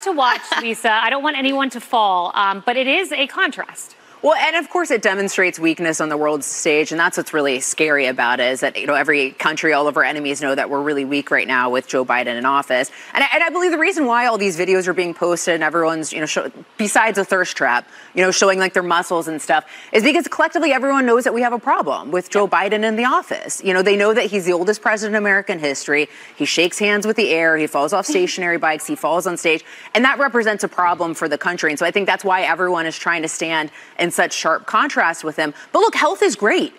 to watch, Lisa. I don't want anyone to fall, um, but it is a contrast. Well, and of course, it demonstrates weakness on the world stage, and that's what's really scary about it. Is that you know every country, all of our enemies know that we're really weak right now with Joe Biden in office, and I, and I believe the reason why all these videos are being posted and everyone's you know show, besides a thirst trap, you know, showing like their muscles and stuff, is because collectively everyone knows that we have a problem with Joe Biden in the office. You know, they know that he's the oldest president in American history. He shakes hands with the air. He falls off stationary bikes. He falls on stage, and that represents a problem for the country. And so I think that's why everyone is trying to stand in such sharp contrast with him. But look, health is great.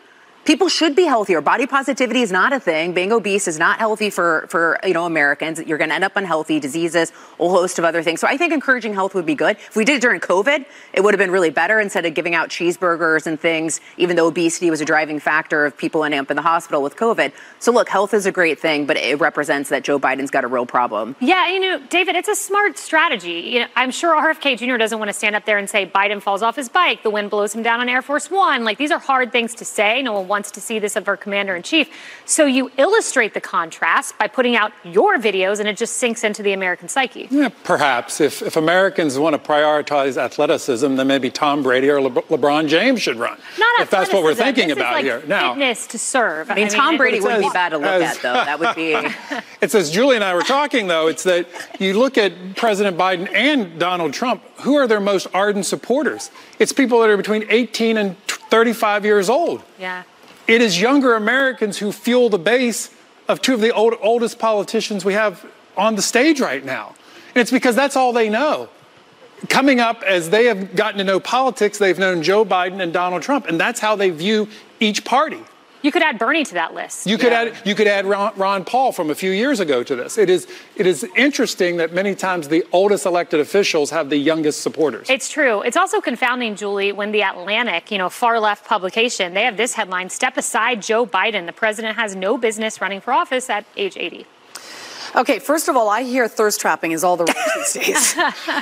People should be healthier. Body positivity is not a thing. Being obese is not healthy for, for you know Americans. You're going to end up unhealthy, diseases, a host of other things. So I think encouraging health would be good. If we did it during COVID, it would have been really better instead of giving out cheeseburgers and things, even though obesity was a driving factor of people ending up in the hospital with COVID. So look, health is a great thing, but it represents that Joe Biden's got a real problem. Yeah, you know, David, it's a smart strategy. You know, I'm sure RFK Jr. doesn't want to stand up there and say Biden falls off his bike, the wind blows him down on Air Force One. Like these are hard things to say. No one wants to see this of our commander in chief. So you illustrate the contrast by putting out your videos, and it just sinks into the American psyche. Yeah, perhaps. If, if Americans want to prioritize athleticism, then maybe Tom Brady or Le- LeBron James should run. Not if that's what we're thinking This is about like here. Now, fitness to serve. I mean, Tom Brady it- wouldn't be bad to look as- at, though. That would be. It's as Julie and I were talking, though, it's that you look at President Biden and Donald Trump, who are their most ardent supporters? It's people that are between 18 and 35 years old. Yeah. It is younger Americans who fuel the base of two of the old, oldest politicians we have on the stage right now. And it's because that's all they know. Coming up, as they have gotten to know politics, they've known Joe Biden and Donald Trump, and that's how they view each party. You could add Bernie to that list. You could add you could add Ron, Ron Paul from a few years ago to this. It is it is interesting that many times the oldest elected officials have the youngest supporters. It's true. It's also confounding, Julie, when the Atlantic, you know, far left publication, they have this headline Step aside Joe Biden. The president has no business running for office at age 80. Okay, first of all, I hear thirst trapping is all the rage these days.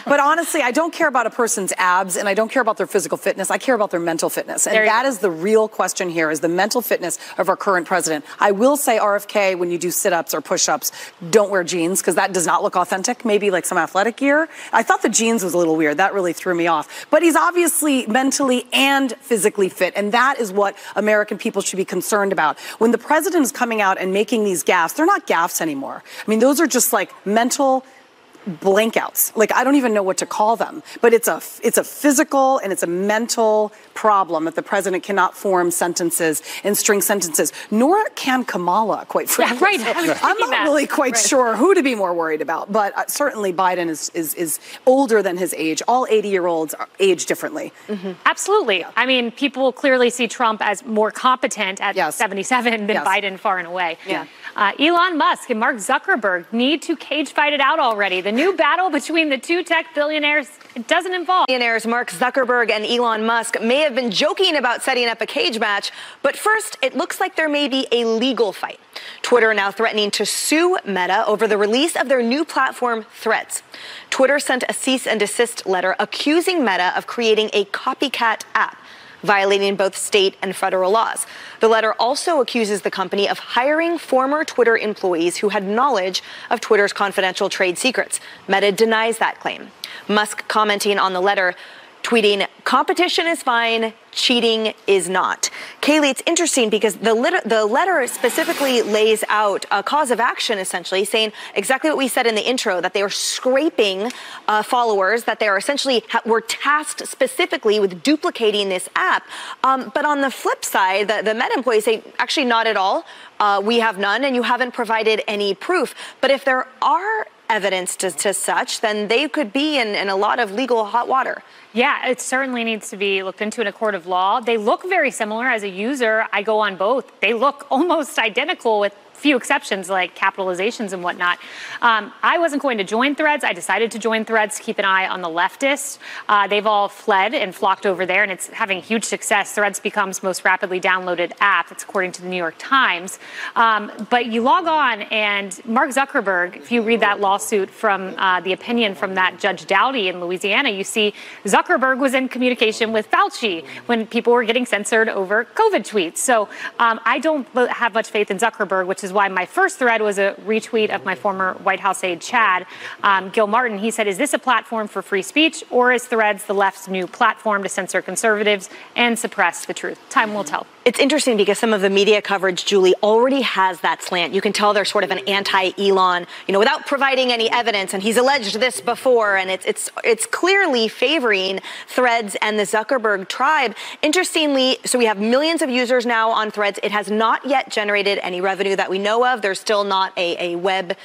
but honestly, I don't care about a person's abs and I don't care about their physical fitness. I care about their mental fitness. And that go. is the real question here is the mental fitness of our current president. I will say RFK when you do sit-ups or push-ups, don't wear jeans because that does not look authentic. Maybe like some athletic gear. I thought the jeans was a little weird. That really threw me off. But he's obviously mentally and physically fit and that is what American people should be concerned about. When the president is coming out and making these gaffes, they're not gaffes anymore. I mean, those are just like mental blankouts. Like I don't even know what to call them. But it's a it's a physical and it's a mental problem that the president cannot form sentences and string sentences. Nor can Kamala, quite frankly. right. So I'm not that. really quite Right. sure who to be more worried about. But uh, certainly Biden is, is is older than his age. All 80 year olds age differently. Absolutely. I mean, people clearly see Trump as more competent at Yes. 77 than Yes. Biden far and away. Yeah. Uh, Elon Musk and Mark Zuckerberg need to cage fight it out already. The new battle between the two tech billionaires it doesn't involve. Billionaires Mark Zuckerberg and Elon Musk may have been joking about setting up a cage match, but first, it looks like there may be a legal fight. Twitter now threatening to sue Meta over the release of their new platform, Threads. Twitter sent a cease and desist letter accusing Meta of creating a copycat app violating both state and federal laws. The letter also accuses the company of hiring former Twitter employees who had knowledge of Twitter's confidential trade secrets. Meta denies that claim. Musk commenting on the letter, tweeting, competition is fine, cheating is not. Kayleigh, it's interesting because the, the letter specifically lays out a cause of action, essentially, saying exactly what we said in the intro, that they are scraping uh, followers, that they are essentially were tasked specifically with duplicating this app. Um, but on the flip side, the, the Meta employees say, actually, not at all. Uh, we have none, and you haven't provided any proof. But if there are evidence to, to such, then they could be in, in a lot of legal hot water. Yeah, it certainly needs to be looked into in a court of law. They look very similar as a user. I go on both. They look almost identical with few exceptions like capitalizations and whatnot. Um, I wasn't going to join Threads. I decided to join Threads to keep an eye on the leftists. Uh, they've all fled and flocked over there, and it's having huge success. Threads becomes most rapidly downloaded app. That's according to the New York Times. Um, but you log on, and Mark Zuckerberg, if you read that lawsuit from uh, the opinion from that Judge Doughty in Louisiana, you see Zuckerberg was in communication with Fauci when people were getting censored over COVID tweets. So um, I don't have much faith in Zuckerberg, which is is why my first thread was a retweet of my former White House aide, Chad um, Gilmartin. He said, Is this a platform for free speech, or is Threads the left's new platform to censor conservatives and suppress the truth? Time will tell. It's interesting because some of the media coverage, Julie, already has that slant. You can tell they're sort of an anti-Elon, you know, without providing any evidence. And he's alleged this before, and it's it's it's clearly favoring Threads and the Zuckerberg tribe. Interestingly, so we have millions of users now on Threads. It has not yet generated any revenue that we know of. There's still not a, a web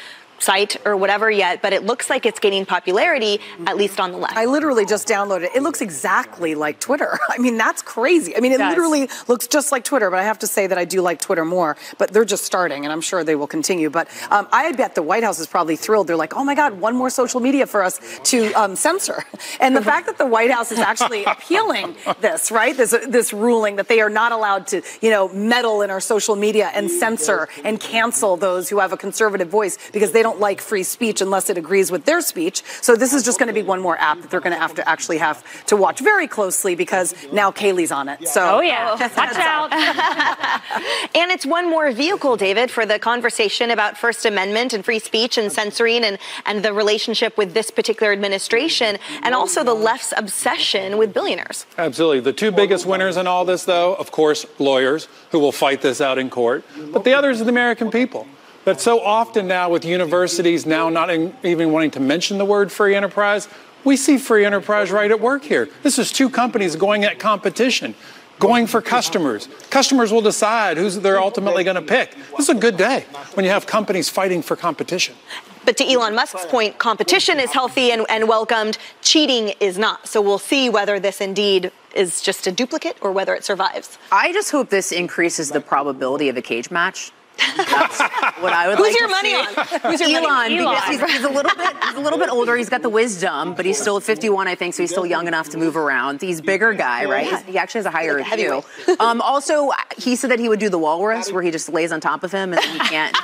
site or whatever yet, but it looks like it's gaining popularity, at least on the left. I literally just downloaded it. It looks exactly like Twitter. I mean, that's crazy. I mean, it, it literally looks just like Twitter, but I have to say that I do like Twitter more, but they're just starting, and I'm sure they will continue. But um, I bet the White House is probably thrilled. They're like, oh my God, one more social media for us to um, censor. And the fact that the White House is actually appealing this, right? This, this ruling that they are not allowed to, you know, meddle in our social media and censor and cancel those who have a conservative voice because they don't don't like free speech unless it agrees with their speech. So this is just going to be one more app that they're going to have to actually have to watch very closely because now Kayleigh's on it. So oh yeah, oh. watch out. and it's one more vehicle, David, for the conversation about First Amendment and free speech and censoring and and the relationship with this particular administration and also the left's obsession with billionaires. Absolutely. The two biggest winners in all this, though, of course, lawyers who will fight this out in court, but the others are the American people. But so often now, with universities now not in, even wanting to mention the word free enterprise, we see free enterprise right at work here. This is two companies going at competition, going for customers. Customers will decide who's they're ultimately going to pick. This is a good day when you have companies fighting for competition. But to Elon Musk's point, competition is healthy and, and welcomed, cheating is not. So we'll see whether this indeed is just a duplicate or whether it survives. I just hope this increases the probability of a cage match that's what I would Who's like your to money see. on? Who's your Elon, money? because he's, he's, a little bit he's a little bit older. He's got the wisdom, but he's still 51, I think, so he's still young enough to move around. He's bigger guy, right? He's, he actually has a higher like IQ. Um, also, he said that he would do the walrus, where he just lays on top of him and he can't.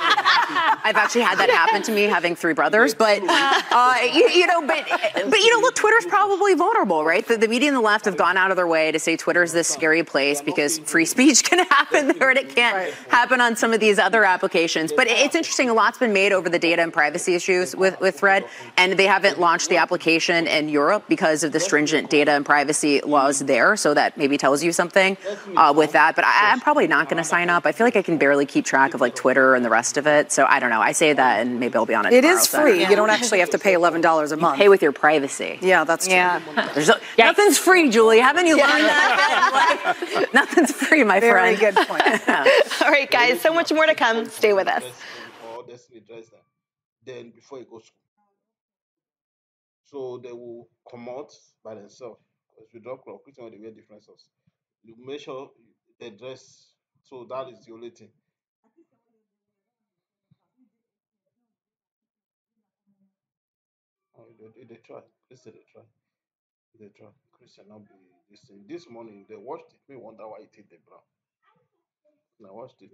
I've actually had that happen to me, having three brothers. But uh, you, you, know, but but you know, look, Twitter's probably vulnerable, right? The, the media and the left have gone out of their way to say Twitter's this scary place because free speech can happen there and it can't happen on some of these other applications. But it's interesting. A lot's been made over the data and privacy issues with with Thread, and they haven't launched the application in Europe because of the stringent data and privacy laws there. So that maybe tells you something uh, with that. But I, I'm probably not going to sign up. I feel like I can barely keep track of like Twitter and the rest of it. So I don't know. I say that, and maybe I'll be on it. It tomorrow, is free. So. You don't actually have to pay eleven dollars a month. You pay with your privacy. Yeah, that's true. Yeah. There's nothing's free, Julie. Haven't you learned that? like, nothing's free, my friend. Very friend. good point. All right, guys. So much more to come. Stay with us. Or destiny dress them. Then before you go school. So they will come out by themselves. Because we drop clock, Christian they wear different socks. You make sure they dress. So that is the only thing. Oh, they, they, try. Christian, they try. They try. Christian not be this. This morning they watched it. Me wonder why it hit the brown. I watched it.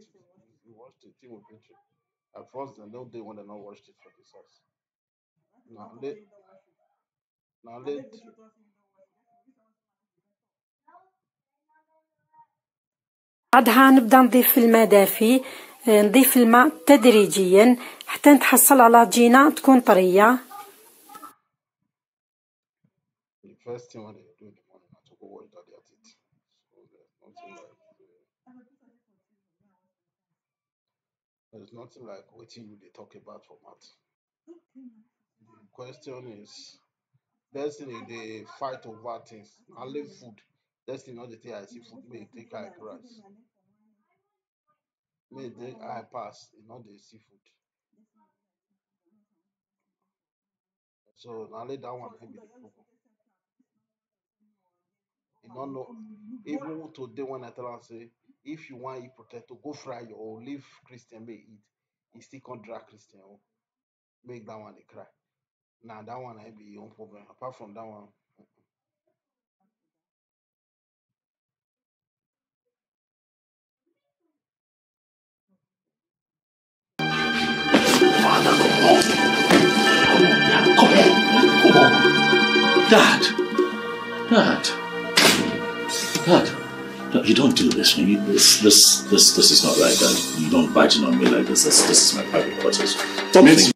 you watched it, Team will beat you. At first, I know they want to not watch it for this house. Now let, now let. بعدها نبدا نضيف الماء دافي نضيف الماء تدريجيا حتى نتحصل على جينه تكون طريه there's nothing like what you they talk about for math. The question is destiny they fight over things. Only food. Destiny not the thing I see food may take high price. May take high pass, e not the seafood. So na only that one be the problem. You don't know. Even today when I tell am say if you want eat potato go fry your or leave Christian e eat, e still come drag Christian make that one dey cry. Na that one I be im own problem. Apart from that one. Dad! Dad! Dad! You don't do this. You, this, this, this, this is not right. Dad. You don't bite in on me like this. This, this is my private quarters. Meet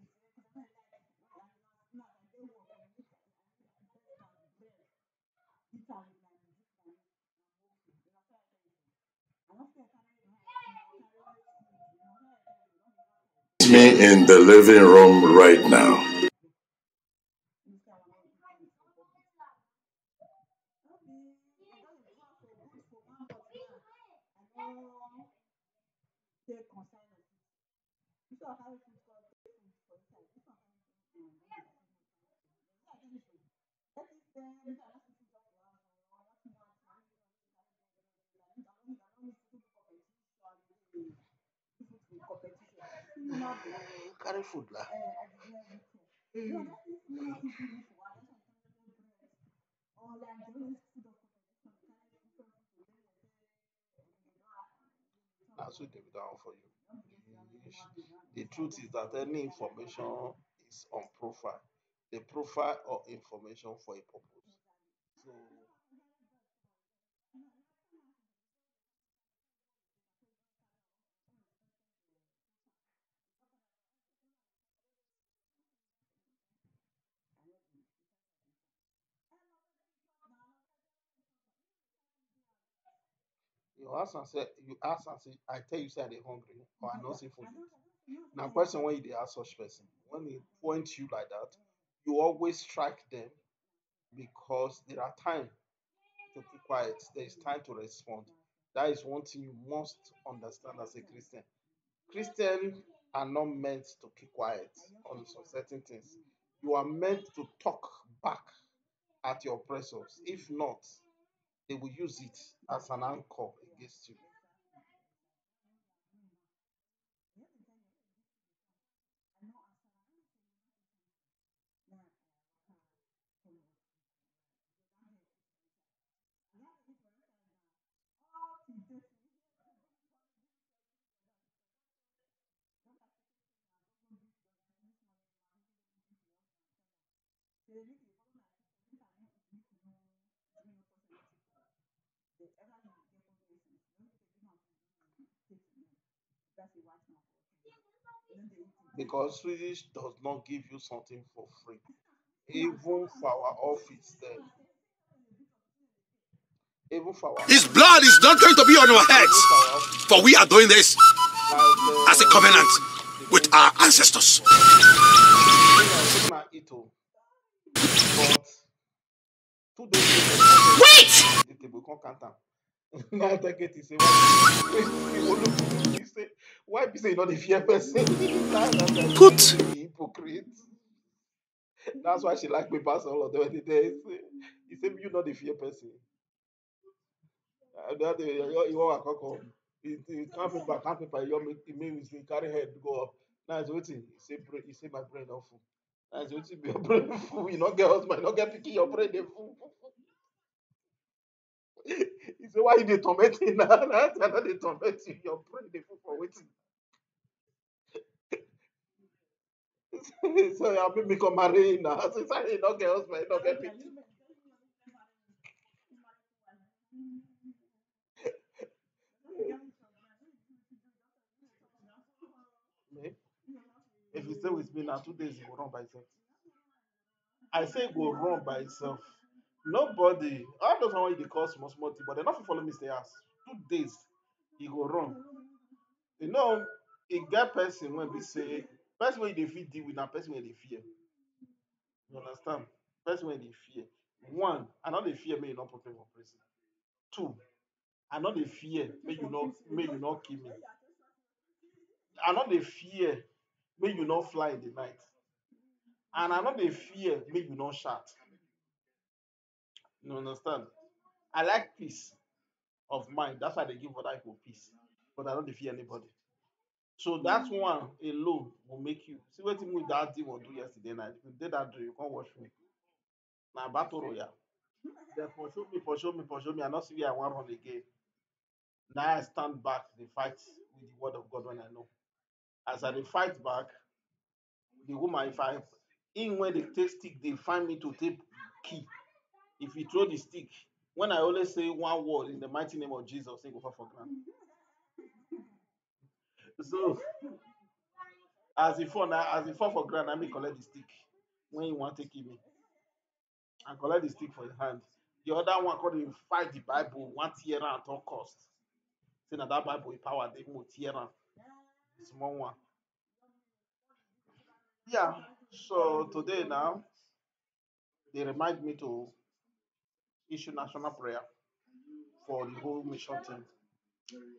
me in the living room right now. Carry food lah. Hmm. Ah, That's what they down for you. The truth is that any information is on profile. The profile or information for a purpose. So you ask and say you ask and say I tell you say I dey hungry or I no see food. Na question when you dey ask such person when e point you like that you always strike them because there are time to keep quiet there is time to respond that is one thing you must understand as a Christian. Christian are not meant to keep quiet on some certain things. You are meant to talk back at your oppressors. If not, they will use it as an anchor against you. Because Swedish does not give you something for free. Even for our office there. Even for our His blood is not going to be on our heads, for we are doing this as a covenant with our ancestors. Wait! Now it, he say, why say, be say you not the fear person? Good. Hypocrite. That's why she like me pass all of them. He say, he say you not the fear person. The other day, you you want to come. He he can't paper, can't paper. Make he make me carry head go up. Now it's waiting. He say, brain, he say my brain not full. Now it's waiting. Your brain full. You not get husband. You not get picking. Your brain dey full. He say why you dey torment me now? Now I no dey torment you. Your brain dey full for waiting. so you make me come marry you now. So say you not get husband. You not get. Me? If you stay with me now, two days you go run by itself. I say e go run by itself. Nobody, all those one wey dey call small small thing, but they not fit follow me stay house. Two days, e go run. You know, e get person wey be say, person wey you dey fit deal with na person wey dey fear. You understand? Person wey dey fear. One, I no dey fear make you no put me for prison. Two, I no dey fear make you no make you no kill me. I no dey fear make you no fly in the night. And I no dey fear make you no shout. You understand? I like peace of mind. That's why I dey give other people peace. But I no dey fear anybody. So that one alone will make you see wetin me that demon do yesterday night. If you did that dream, you can't watch me. Na battle royale. Dem pursue me, pursue me, pursue me. I no see where I wan run again. Now I stand back, dey fight with the word of God when I know. As I fight back, the woman, if I him when they take stick, they find me to take key. If he throw the stick, When I always say one word in the mighty name of Jesus, say go for ground. So as he fall now, as he fall for ground, I me collect the stick when you want to kill me. And collect the stick for his hand. The other one called him fight the Bible, one tear at all cost. Say that that Bible power, they more tear. Small one. Yeah. So today now, they remind me to issue national prayer for the whole mission team.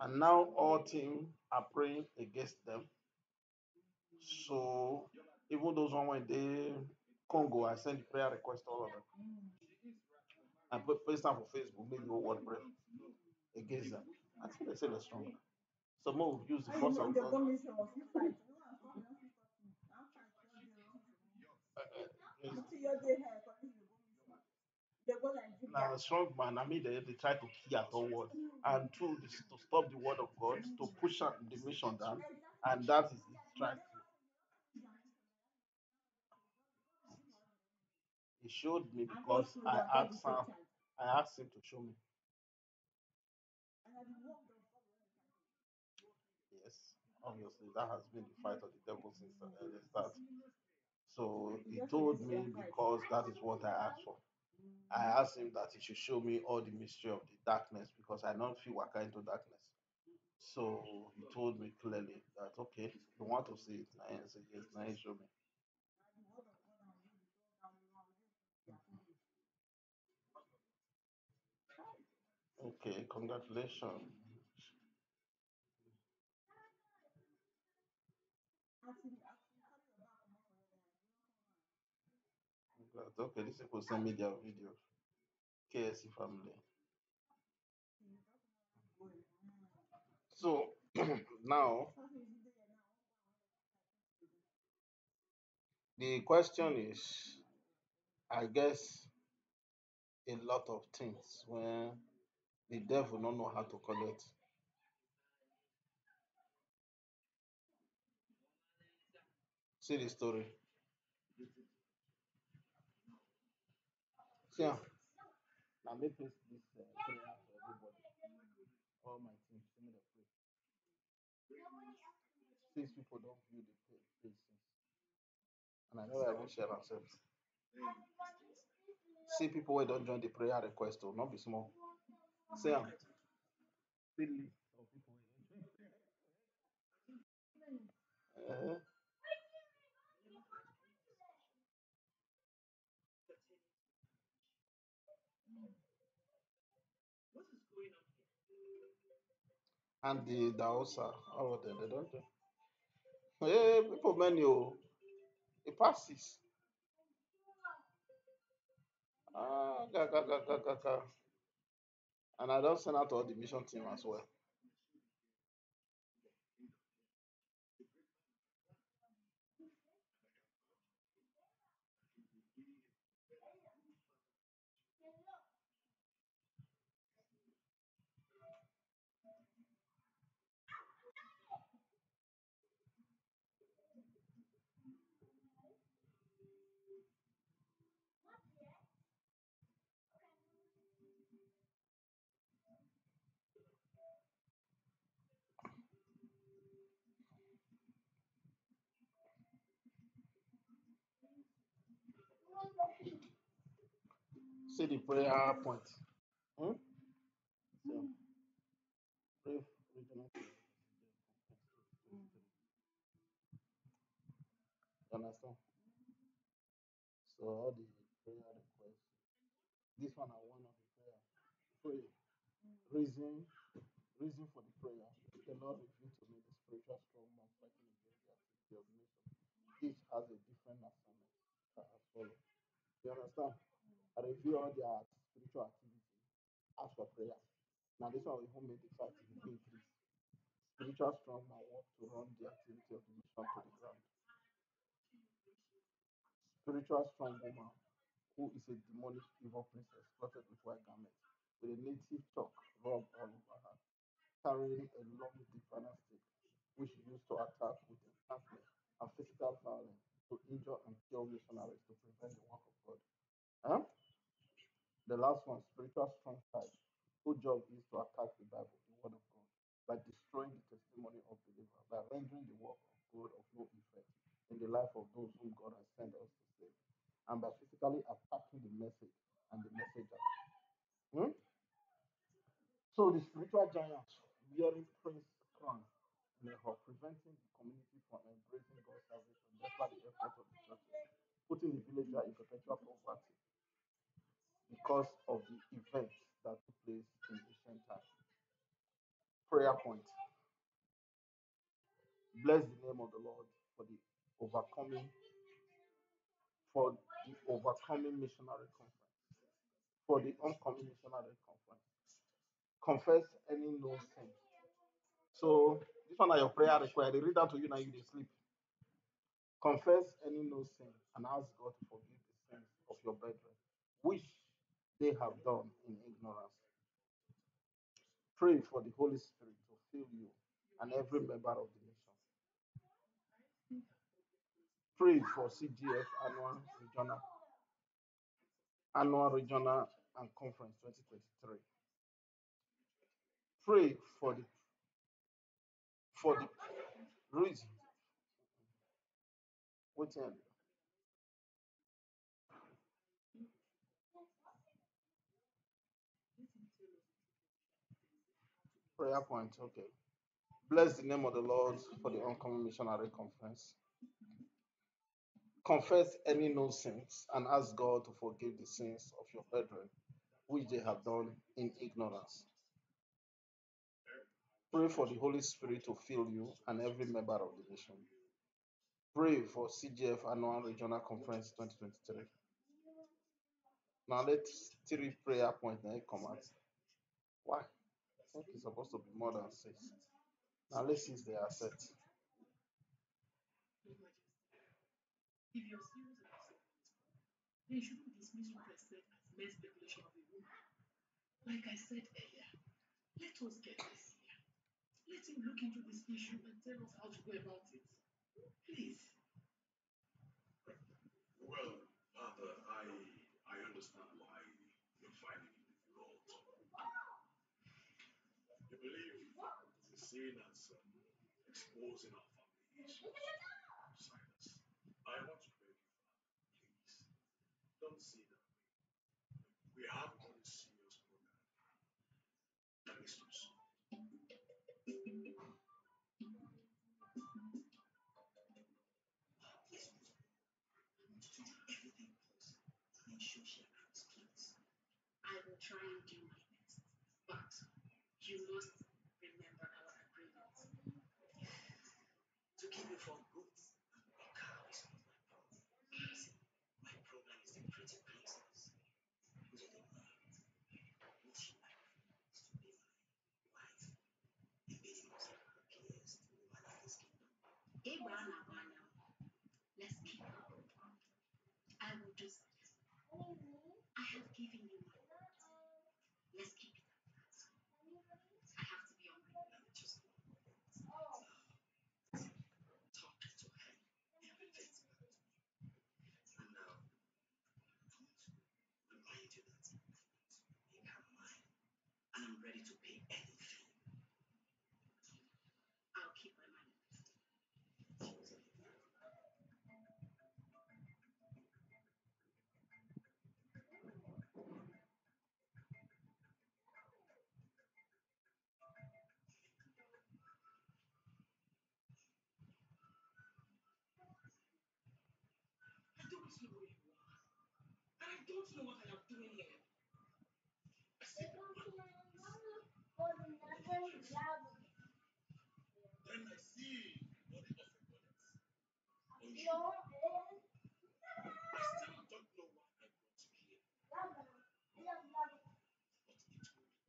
And now all team are praying against them. So even those one when they Congo, I send prayer request to all of them. I put post time for Facebook, maybe the whole world pray against them. I think they say they're strong. So more use the force of God. Now, strong man, I mean, they, they try to kill at all word. And to stop the word of God, to push the mission down. And that is the strike. He showed me because I asked him, I asked him to show me. Yes, obviously, that has been the fight of the devil since the eh, the start. So he told me because that is what I asked for. I asked him that he should show me all the mystery of the darkness because I don't feel waka into darkness. So he told me clearly that okay, you want to see it, now I said yes, now he show me. Okay, congratulations. Okay, this people send me their video. KSC family. So now the question is, I guess a lot of things when the devil don't know how to collect. See the story. Am. Now make this this uh, prayer for everybody. All my team, send me the pray. Six people don't view the pray, pray since. And I know I won't share myself. See people who don't join the prayer request, will not be small. Don join. Uh, and the Daosa, all of them, they don't join. Hey, people many oh, it passes. Ah, ga, ga, ga, ga, ga, ga. And I don't send out all the mission team as well. See the prayer point. Hmm? So, hmm. pray regional prayer. You understand? So all the prayer requests. This one are one of the prayer. Pray. Hmm. Reason. Reason for the prayer. The Lord revealed to me the spiritual strong man fighting against the. Each has a different assignment ah, as follows. You understand? Review all their spiritual activity. Ask for prayer. Now this one will even make the fight increase. Spiritual strong man want to run the activity of the mission to the ground. Spiritual strong woman who is a demonic evil princess clothed with white garments with a native chalk rub all over her, carrying a long divinal stick which she used to attack with enchantment and physical violence to injure and kill missionaries to prevent the work of God. Huh? The last one, spiritual strong type, whose job is to attack the Bible, the word of God, by destroying the testimony of believers, by rendering the work of God of no effect in the life of those whom God has sent us to save, and by physically attacking the message and the messenger. Hmm? So the spiritual giants wearing prince crown and are preventing the community from embracing God's salvation despite the effort of the churches, putting the villager in perpetual poverty because of the events that took place in ancient times. Prayer point. Bless the name of the Lord for the overcoming for the overcoming missionary conference. For the oncoming missionary conference. Confess any no sin. So this one are your prayer required. They read out to you now you dey sleep. Confess any no sin and ask God to forgive the sins of your brethren, which they have done in ignorance. Pray for the Holy Spirit to fill you and every member of the nation. Pray for CGF annual regional annual regional and conference 2023. Pray for the for the reason. Wait here. Prayer point. Okay. Bless the name of the Lord for the oncoming missionary conference. Confess any no sins and ask God to forgive the sins of your brethren, which they have done in ignorance. Pray for the Holy Spirit to fill you and every member of the nation. Pray for CGF Annual Regional Conference 2023. Now let's three prayer points now come out. Why? I think it's supposed to be more than six. Now let's see if they are set. If you're serious about something, then you shouldn't dismiss what I said as mere speculation of a woman. Like I said earlier, let us get this here. Let him look into this issue and tell us how to go about it. Please. Well, Father, I I understand why you're finding it difficult. You believe sin as um, exposing our family issues. Silas, I want to beg you, Father, please, don't see that way. We have got a serious program that needs to be solved. Ensure she accounts, please. I will try and do my best. But you must remember our agreement. To keep you from goods and cow is not my problem. See, my problem is the pretty princess. Who's the man? Would she like to be my wife? The lady must have her peers to overlap this kingdom. Abraham Abana, let's keep her. I will do something. Given you my word. Let's keep it at that. I have to be on my way to school. Talk to her. Everything's back to me. And now, I want to remind you that you are mine. And I'm ready to pay anything. I'll keep my money. I don't know where you are. And I don't know what I am doing here. Then I see what the offer goddess. I still don't know why I brought you here.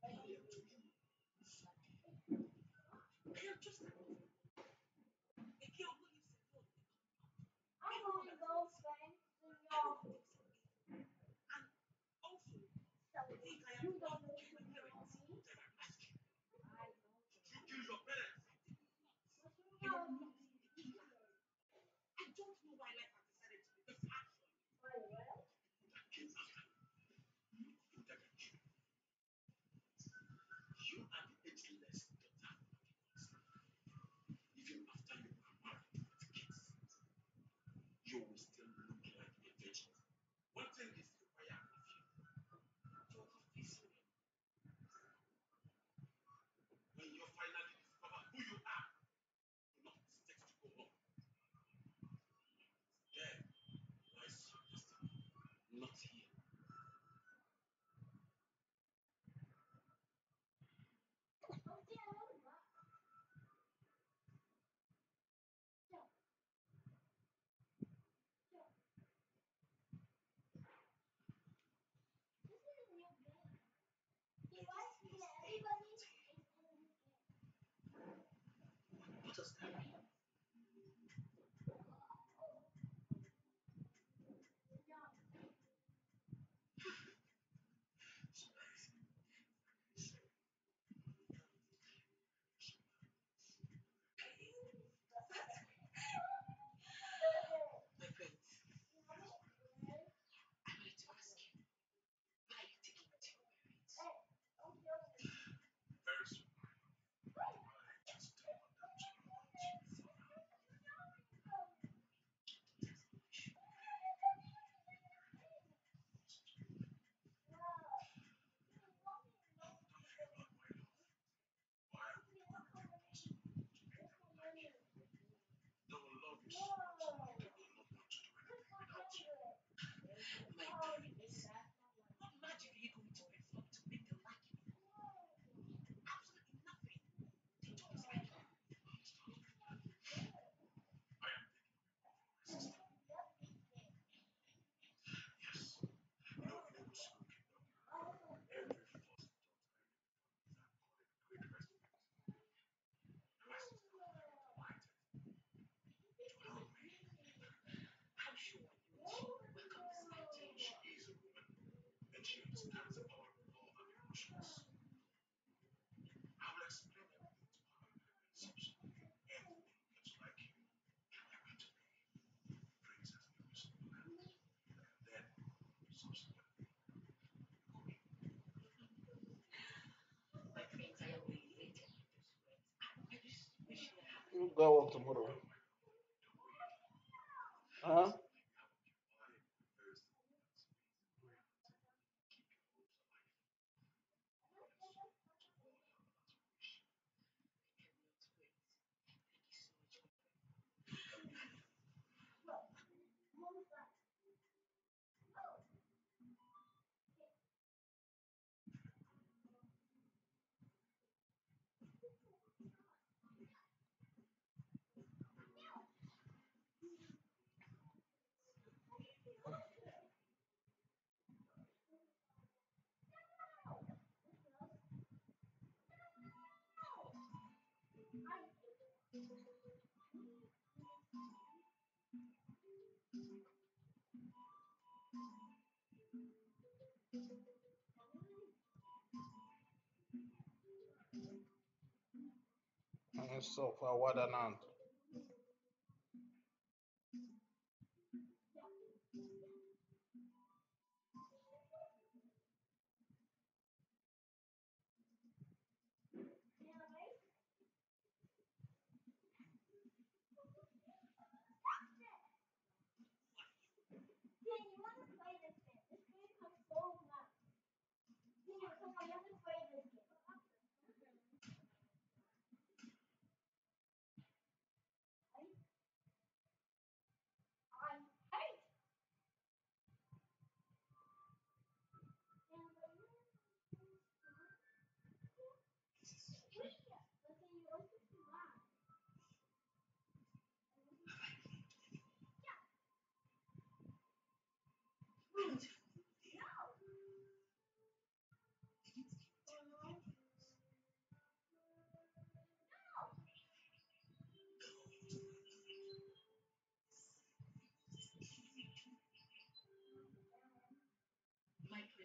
But it will be clear to you. I am just a girl. A girl who lives alone. I know that And you don't know. Go on tomorrow. Huh? So far, what an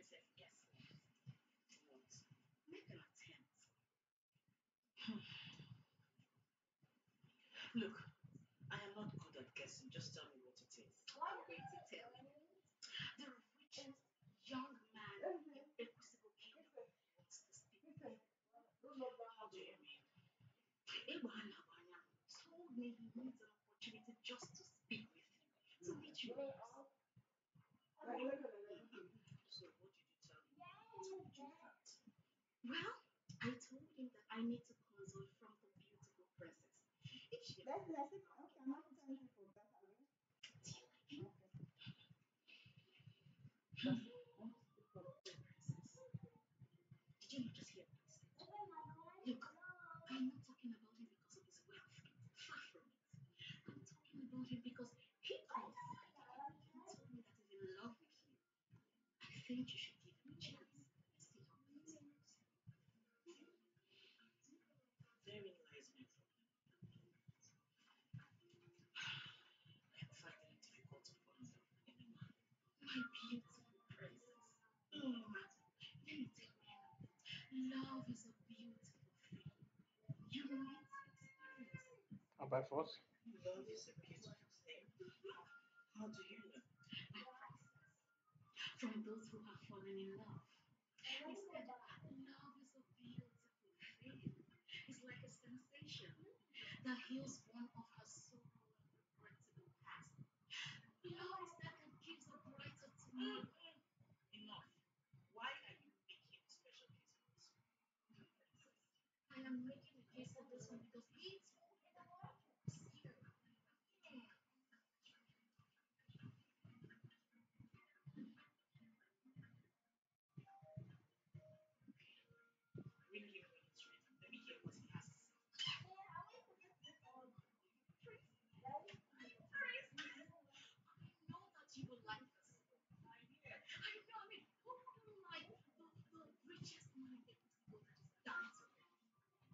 Hmm. Look, I am not good at guessing. Just tell me what it is. I'm going to tell you. The richest young man in Equisible Kingdom wants to speak with me. How do you mean? Abraham Abanya told me he needs an opportunity just to speak with you, to meet you. So what did you tell him? Well, I told him that I need to consult from the beautiful princess. If she Did you not just hear what said? Look, I'm not talking about him because of his wealth. Far from it. I'm talking about him because he confided in told me that he's in love with you. I think you should give him a chance and see how things goes. Very nice man from you. I am finding it difficult to fall in love with any man. My beautiful princess. Mm. Let me tell you, love is a beautiful thing. You need to And by force? Love is a beautiful thing. How do you know? From those who have fallen in love. Love is a beautiful thing. It's like a sensation that heals one of her soul regrettable past. Love is that gives a brighter tomorrow.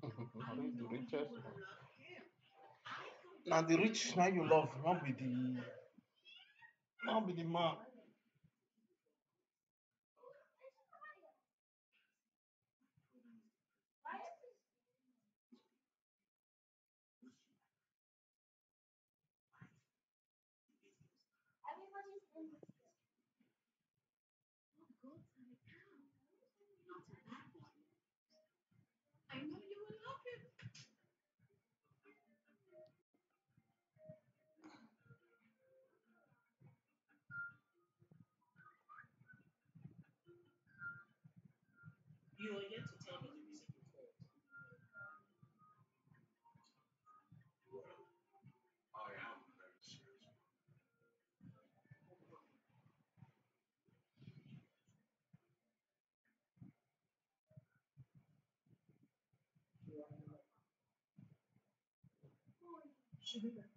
Mm-hmm. the richest mm-hmm. Now the rich, now you love, not be the, not be the man. Should we go?